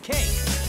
piece of cake.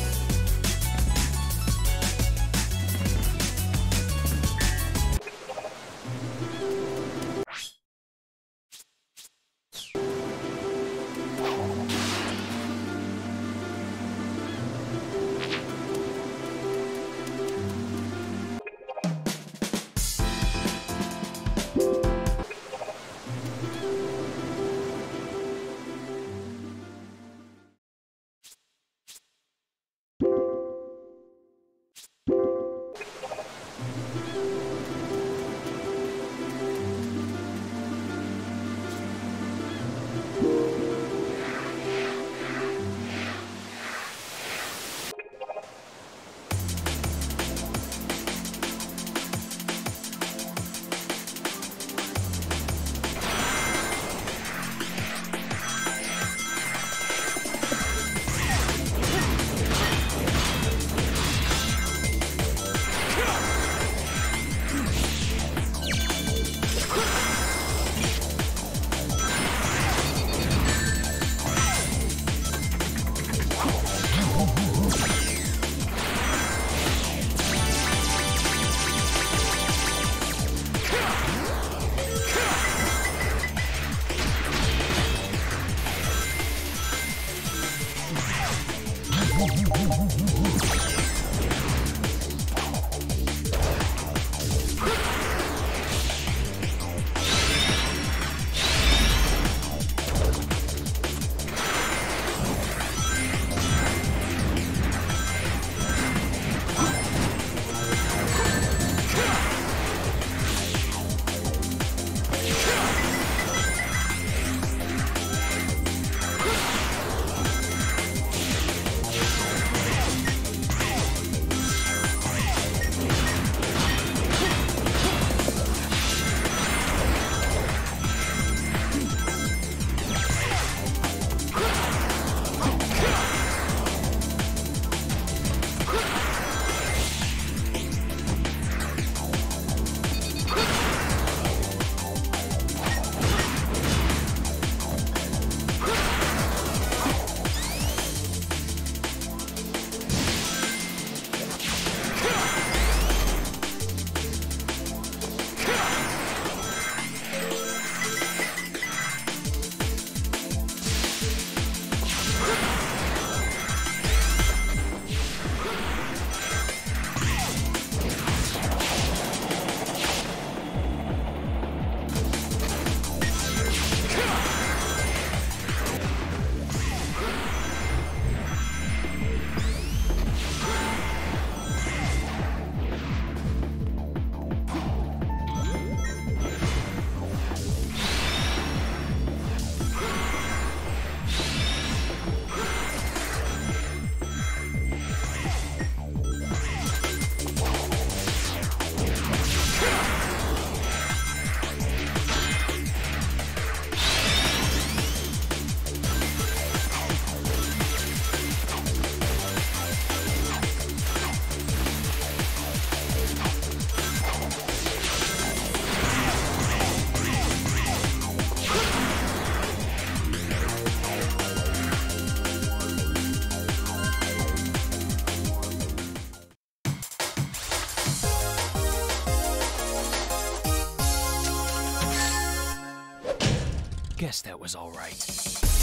Guess that was alright.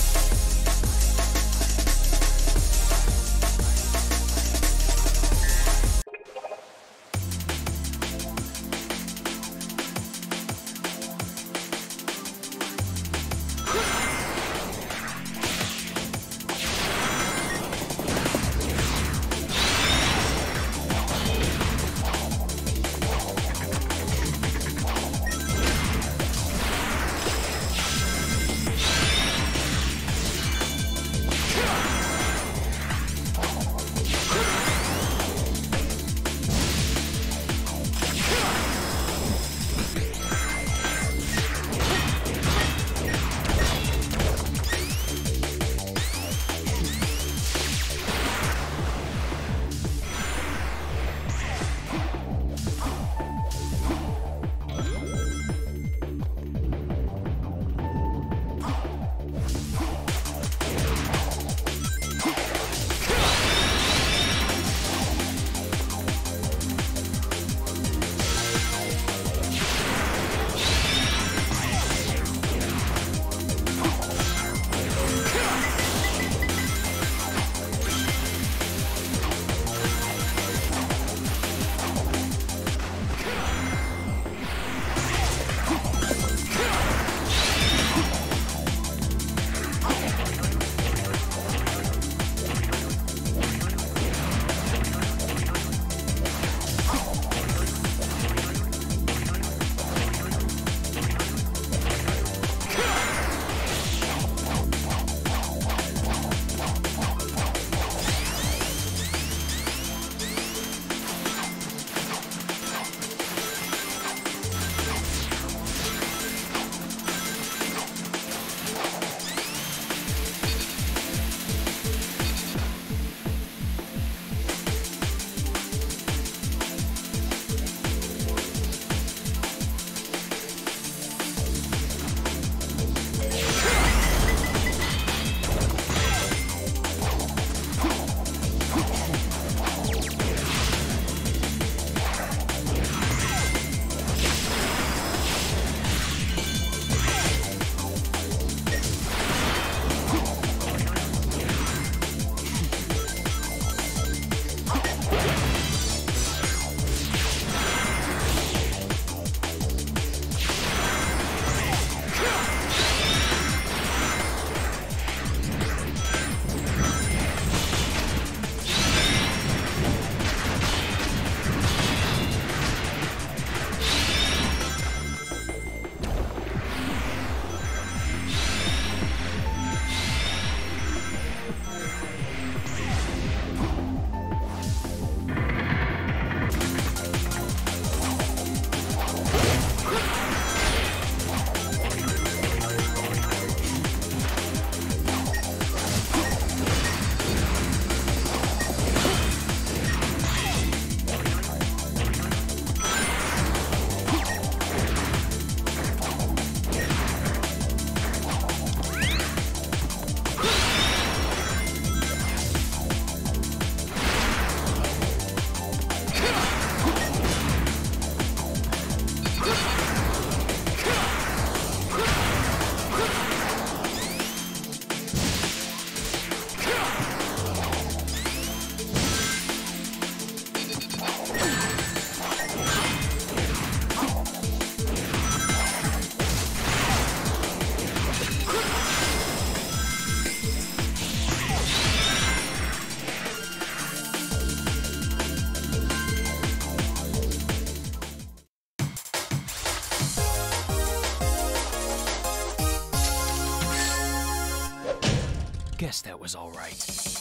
That was alright.